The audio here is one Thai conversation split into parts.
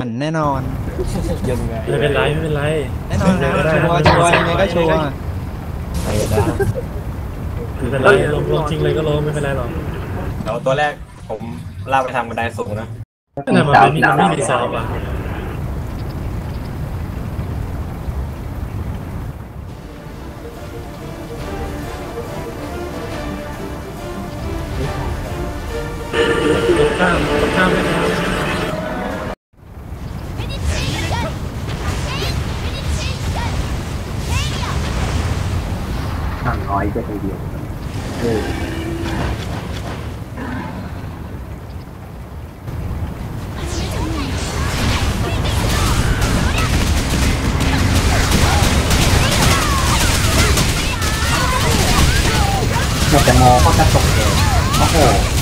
มันแน่นอนยังไงไม่เป็นไรไม่เป็นไรแน่นอนนะชัวร์ชัวร์ยังไงก็ชัวร์ไปได้ไม่เป็นไรลงลงจริงเลยก็ลงไม่เป็นไรหรอกแล้วตัวแรกผมลากไปทางบันไดสูงนะแต่มันไม่มีมันไม่มีซอฟอะ หมดแต่มองก็กระต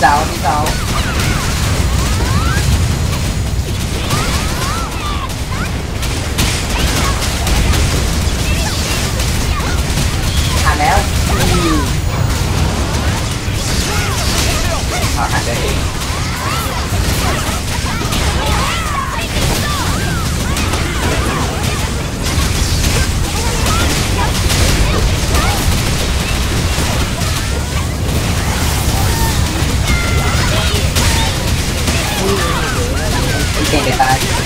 ดีเจ้ เก่งไ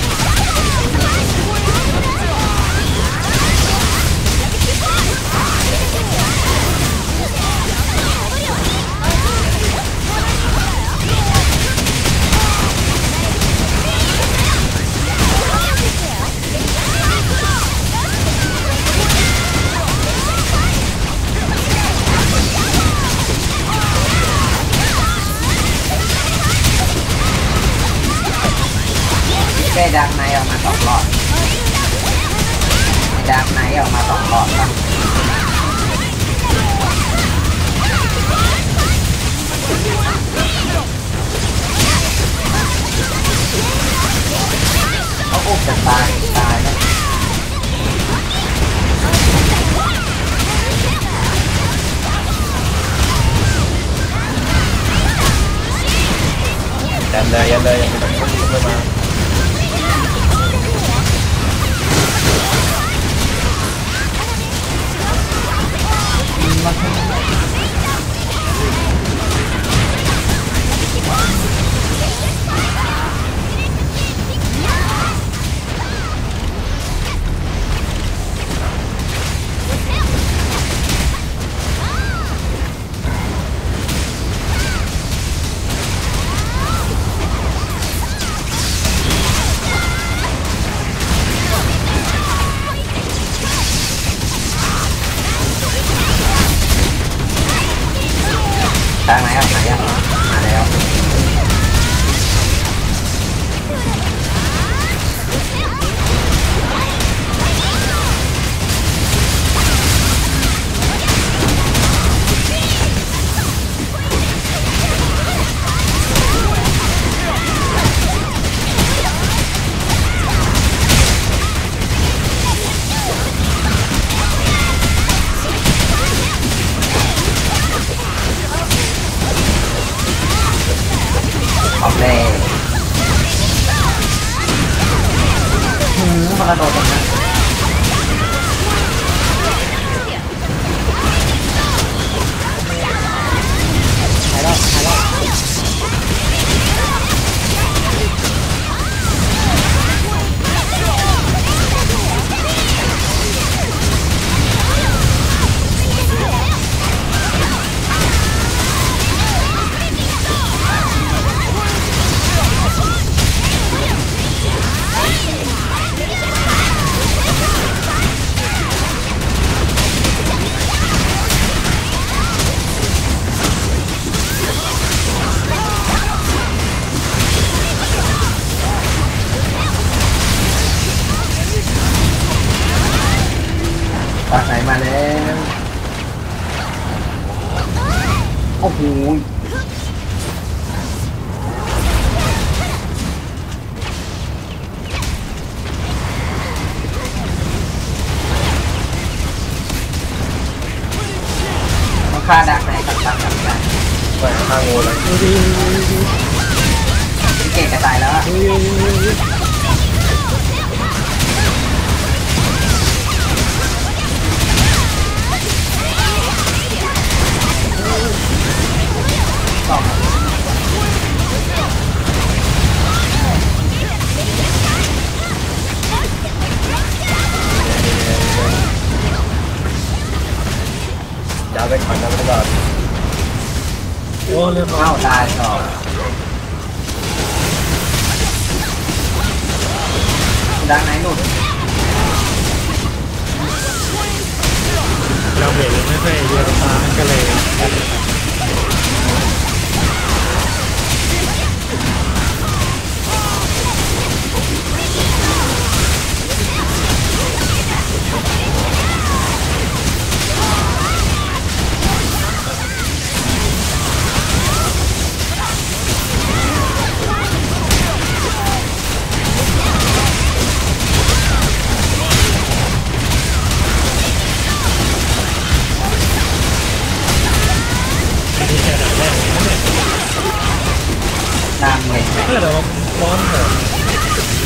ปตายได้ดังไนออกมาสองหลอดดังไนออกมาสองหลอดปะเขาอุบจะตายตายแล้วยันเลยยันเลยยันเลยยันเลย ก็โด มาแล้ว โอ้โหาวไปก่อนนะไม่ต้องโอ้เรียบร้อยเข้าตายสองดักไหนหนุนเราเบรกยังไม่ค่อยเยอะตาก็เลย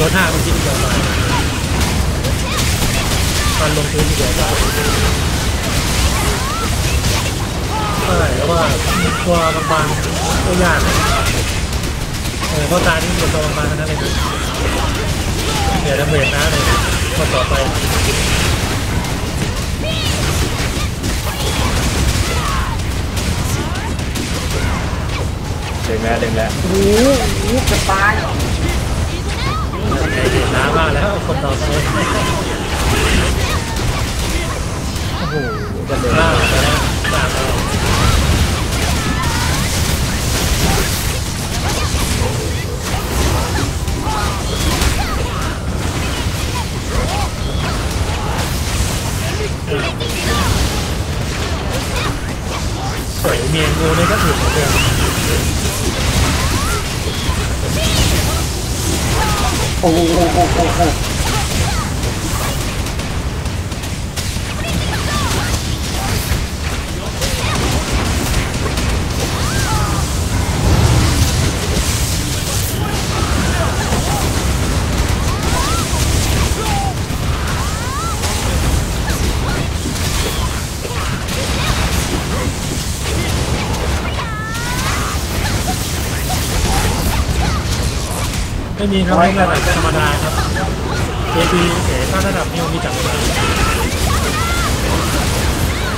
รถห้ามันคิดเดียวมาตอนลงพื้นทีเดียวได้ใช่แล้วว่าตัวบางๆตัวยากเออเพราะตานี่เป็นตัวบางๆทั้งนั้นเลยเดี๋ยวจะเบรกนะเลยมาต่อไปดึงแล้วดึงแล้วโอ้โหจะตายเห็ น้ำมากแล้วคนต่อไปโอ้โหจะเดือดมากเลยนะตามเราสวยเมียนงูเนี่ยก็ถูกเหมือนเดิม โอ้โหโอ้ ไม่มีครับไม่ระดับธรรมดาครับ AB เอถ้าระดับนิวมีจับไม่ได้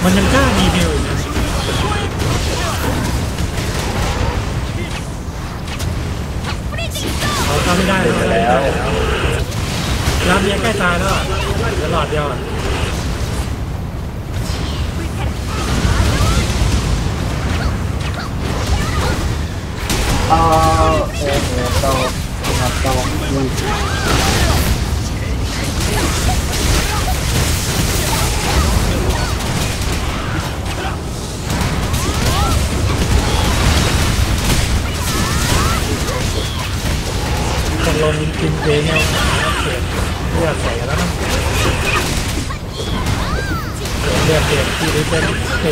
มันยังกล้ามีนิวอีกนะเขาเข้าไม่ได้เลยแล้วรามเมียใกล้ตายแล้วอะเหลือหลอดเดียวอะเอ อเออเออโตโ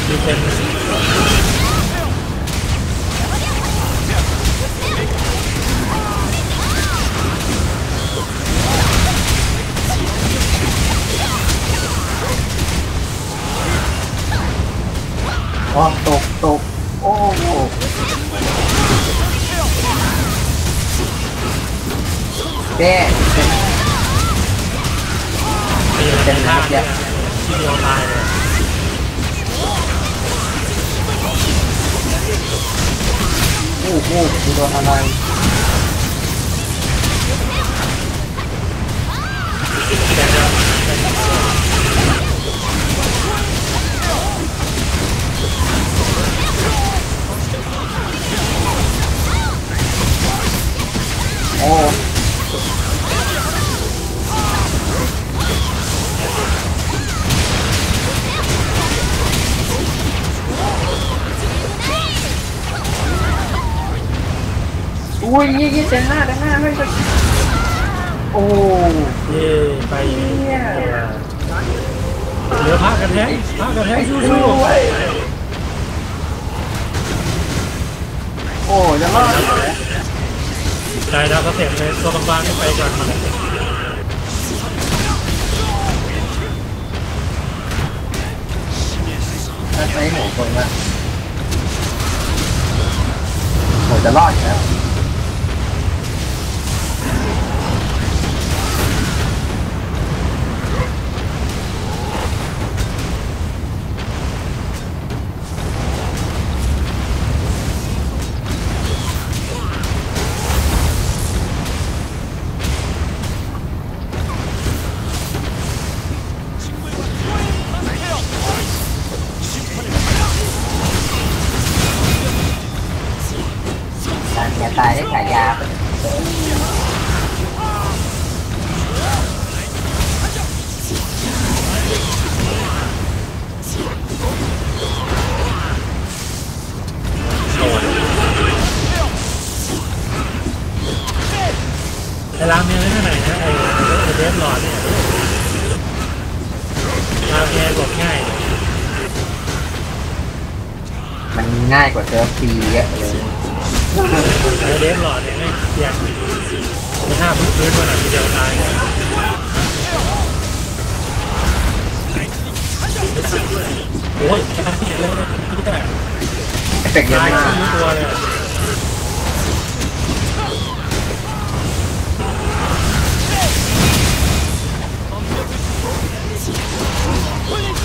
ตโต อ๋อตกตกโอ้โหแย่เป็นภาพเนี่ยที่เดียวตายเลยโอ้โหดูโดนอะไรเดี๋ยว อุ้ยยี่ยี่เต็มหน้าเต็มหน้าไม่ใช่โอ้เย่ไปเหลือผ้ากระแทงผ้ากระแทงสู้ด้วยโอ้จะรอดๆได้แล้วก็เสร็จเลยตัวบางๆก็ไปก่อนมันใช้หัวคนละโหจะรอดอยู่แล้ว ตายได้ฉายาไอ้รามเมียนี่ไหนนะไอ้ไอ้เดฟหลอดเนี่ยรามเมียกดง่าย มันง่ายกว่าเซิร์ฟฟรีเยอะเลยไอ้ เดฟหลอดเนี่ยไม่เสียงไม่ห้าพื้นพื้นมันอะทีเดียวตายโอ้ยแค่เห็นเลยที่แต่เอฟเฟกต์เยอะตายมากทั้งตัวเลย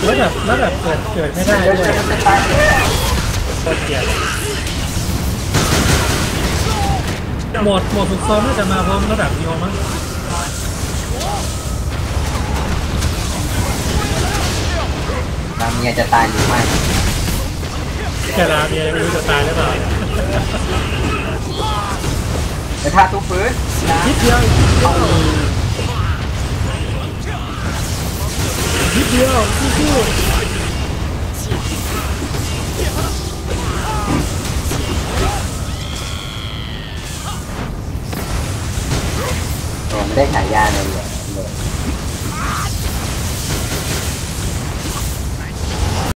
แล้วแบบแล้วแบบเกิดเกิดไม่ได้ด้วยโคตรเกลียด หมดหมดทุกโซนน่าจะมาพร้อมระดับเดียวมั้งตามเมียจะตายหรือไม่แค่ลาเมียยังไม่รู้จะตายหรือเปล่าแต่ถ้าตู้ฟื้นนะนิดเดียวนิดเดียวสู้โอ้ไม่ไ